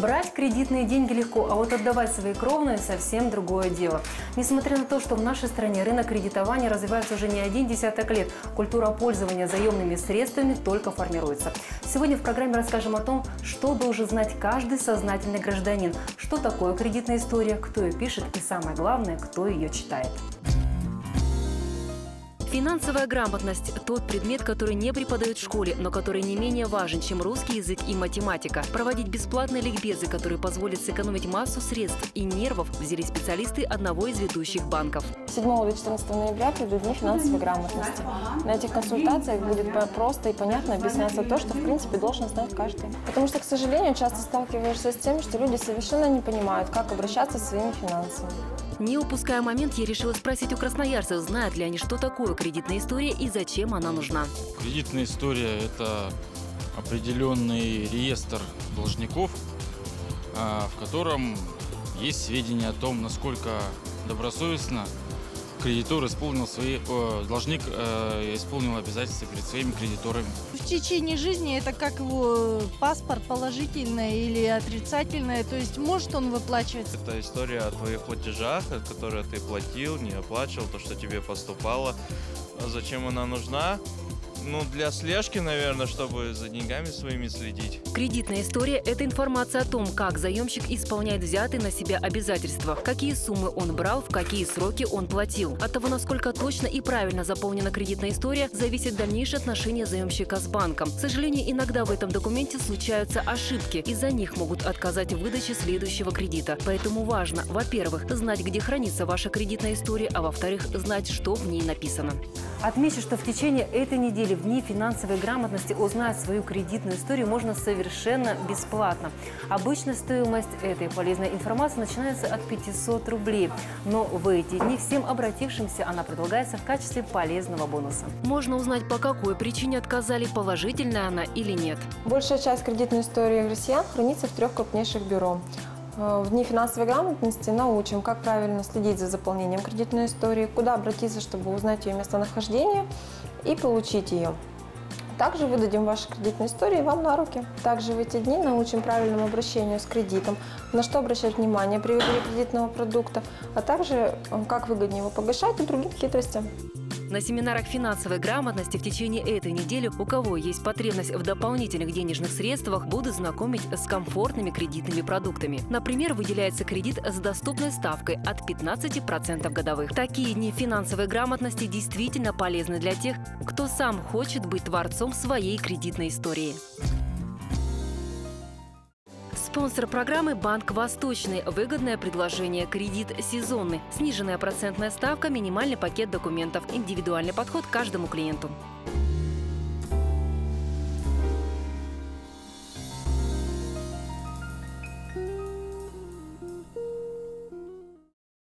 Брать кредитные деньги легко, а вот отдавать свои кровные – совсем другое дело. Несмотря на то, что в нашей стране рынок кредитования развивается уже не один десяток лет, культура пользования заемными средствами только формируется. Сегодня в программе расскажем о том, что должен знать каждый сознательный гражданин, что такое кредитная история, кто ее пишет и самое главное, кто ее читает. Финансовая грамотность – тот предмет, который не преподают в школе, но который не менее важен, чем русский язык и математика. Проводить бесплатные ликбезы, которые позволят сэкономить массу средств и нервов, взяли специалисты одного из ведущих банков. 7 до 14 ноября придут дни финансовой грамотности. На этих консультациях будет просто и понятно объясняться то, что в принципе должен знать каждый. Потому что, к сожалению, часто сталкиваешься с тем, что люди совершенно не понимают, как обращаться с своими финансами. Не упуская момент, я решила спросить у красноярцев, знают ли они, что такое кредитная история и зачем она нужна. Кредитная история – это определенный реестр должников, а, в котором есть сведения о том, насколько добросовестно кредитор исполнил свои, э, должник э, исполнил обязательства перед своими кредиторами. В течение жизни это как его паспорт положительное или отрицательное, то есть может он выплачивать. Это история о твоих платежах, которые ты платил, не оплачивал, то, что тебе поступало. А зачем она нужна? Ну, для слежки, наверное, чтобы за деньгами своими следить. Кредитная история – это информация о том, как заемщик исполняет взятые на себя обязательства, какие суммы он брал, в какие сроки он платил. От того, насколько точно и правильно заполнена кредитная история, зависит дальнейшее отношение заемщика с банком. К сожалению, иногда в этом документе случаются ошибки. Из-за них могут отказать в выдаче следующего кредита. Поэтому важно, во-первых, знать, где хранится ваша кредитная история, а во-вторых, знать, что в ней написано. Отмечу, что в течение этой недели в Дни финансовой грамотности узнать свою кредитную историю можно совершенно бесплатно. Обычно стоимость этой полезной информации начинается от 500 рублей. Но в эти дни всем обратившимся она предлагается в качестве полезного бонуса. Можно узнать, по какой причине отказали, положительная она или нет. Большая часть кредитной истории россиян хранится в трех крупнейших бюро. Э, в Дни финансовой грамотности научим, как правильно следить за заполнением кредитной истории, куда обратиться, чтобы узнать ее местонахождение и получить ее. Также выдадим ваши кредитные истории вам на руки. Также в эти дни научим правильному обращению с кредитом, на что обращать внимание при выборе кредитного продукта, а также э, как выгоднее его погашать и другим хитростям. На семинарах финансовой грамотности в течение этой недели у кого есть потребность в дополнительных денежных средствах, будут знакомить с комфортными кредитными продуктами. Например, выделяется кредит с доступной ставкой от 15% годовых. Такие дни финансовой грамотности действительно полезны для тех, кто сам хочет быть творцом своей кредитной истории. Спонсор программы – Банк Восточный. Выгодное предложение. Кредит сезонный. Сниженная процентная ставка, минимальный пакет документов. Индивидуальный подход к каждому клиенту.